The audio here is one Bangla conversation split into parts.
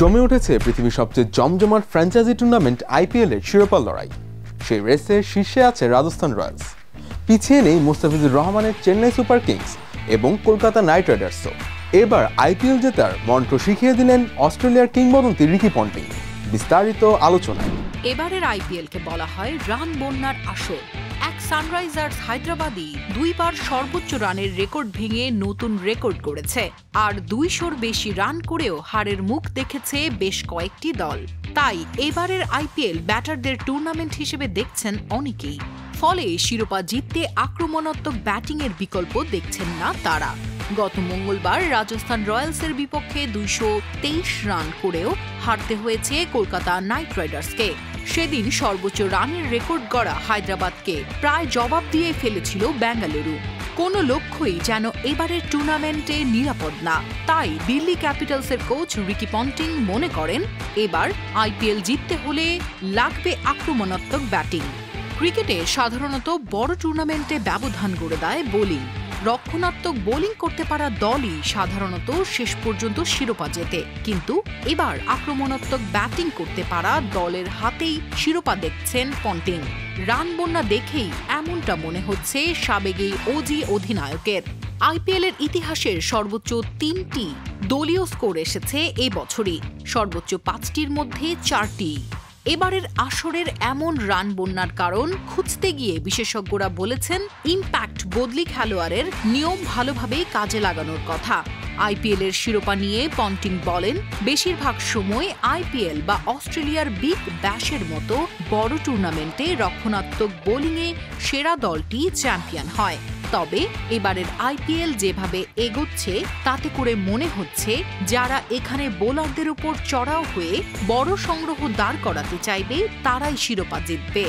জমে উঠেছে পৃথিবীর সবচেয়ে জমজমাট ফ্র্যাঞ্চাইজি টুর্নামেন্ট আইপিএল এর শিরোপা লড়াই। সেই রেসে শীর্ষে আছে রাজস্থান রয়্যালস। পিছিয়ে নেই মুস্তাফিজুর রহমানের চেন্নাই সুপার কিংস এবং কলকাতা নাইট রাইডার্সও। এবার আইপিএল জেতার মন্ত্র শিখিয়ে দিলেন অস্ট্রেলিয়ার কিংবদন্তি রিকি পন্টিং। বিস্তারিত আলোচনায়। এবারের আইপিএলকে বলা হয় রান বন্যার আসর। এক সানরাইজার্স হায়দ্রাবাদই দুইবার সর্বোচ্চ রানের রেকর্ড ভেঙে নতুন রেকর্ড করেছে আর দুইশোর বেশি রান করেও হারের মুখ দেখেছে বেশ কয়েকটি দল। তাই এবারের আইপিএল ব্যাটারদের টুর্নামেন্ট হিসেবে দেখছেন অনেকেই। ফলে শিরোপা জিততে আক্রমণাত্মক ব্যাটিংয়ের বিকল্প দেখছেন না তারা। গত মঙ্গলবার রাজস্থান রয়্যালসের বিপক্ষে দুইশো তেইশ রান করেও হারতে হয়েছে কলকাতা নাইট রাইডার্সকে। সেদিন সর্বোচ্চ রানের রেকর্ড গড়া হায়দ্রাবাদকে প্রায় জবাব দিয়ে ফেলেছিল বেঙ্গালুরু কোনো লক্ষ্যই যেন এবারের টুর্নামেন্টে নিরাপদ না। তাই দিল্লি ক্যাপিটালসের কোচ রিকি পন্টিং মনে করেন, এবার আইপিএল জিততে হলে লাগবে আক্রমণাত্মক ব্যাটিং। ক্রিকেটে সাধারণত বড় টুর্নামেন্টে ব্যবধান গড়ে দেয় বোলিং। রক্ষণাত্মক বোলিং করতে পারা দলই সাধারণত শেষ পর্যন্ত শিরোপা জেতে। কিন্তু এবার আক্রমণাত্মক ব্যাটিং করতে পারা দলের হাতেই শিরোপা দেখছেন পন্টিং। রান বন্যা দেখেই এমনটা মনে হচ্ছে সাবেগেই ওজি অধিনায়কের। আইপিএল এর ইতিহাসের সর্বোচ্চ তিনটি দলীয় স্কোর এসেছে এই বছরই। সর্বোচ্চ পাঁচটির মধ্যে চারটি। এবারের আসরের এমন রান বন্যার কারণ খুঁজতে গিয়ে বিশেষজ্ঞরা বলেছেন ইম্প্যাক্ট বদলি খেলোয়াড়ের নিয়ম ভালোভাবেই কাজে লাগানোর কথা। আইপিএল এর শিরোপা নিয়ে পন্টিং বলেন, বেশিরভাগ সময় আইপিএল বা অস্ট্রেলিয়ার বিগ ব্যাশের মতো বড় টুর্নামেন্টে রক্ষণাত্মক বোলিংয়ে সেরা দলটি চ্যাম্পিয়ন হয়। তবে এবারের আইপিএল যেভাবে এগোচ্ছে, তাতে করে মনে হচ্ছে যারা এখানে বোলারদের উপর চড়াও হয়ে বড় সংগ্রহ দাঁড় করাতে চাইবে, তারাই শিরোপা জিতবে।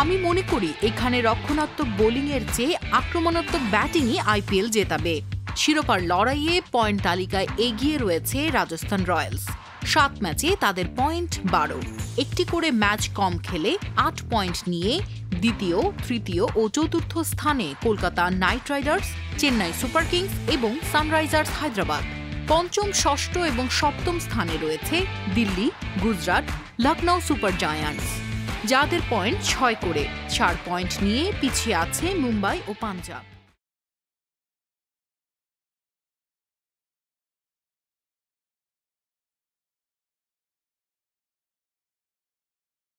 আমি মনে করি এখানে রক্ষণাত্মক বোলিংয়ের চেয়ে আক্রমণাত্মক ব্যাটিংই আইপিএল জেতাবে। শিরোপার লড়াইয়ে পয়েন্ট তালিকায় এগিয়ে রয়েছে রাজস্থান রয়্যালস। সাত ম্যাচে তাদের পয়েন্ট বারো। একটি করে ম্যাচ কম খেলে আট পয়েন্ট নিয়ে দ্বিতীয়, তৃতীয় ও চতুর্থ স্থানে Kolkata Knight Riders, Chennai Super Kings এবং সানরাইজার্স হায়দ্রাবাদ। পঞ্চম, ষষ্ঠ এবং সপ্তম স্থানে রয়েছে দিল্লি, গুজরাট লখনৌ সুপার জায়ান্টস। যাদের পয়েন্ট ছয় করে, চার পয়েন্ট নিয়ে পিছিয়ে আছে মুম্বাই ও পাঞ্জাব।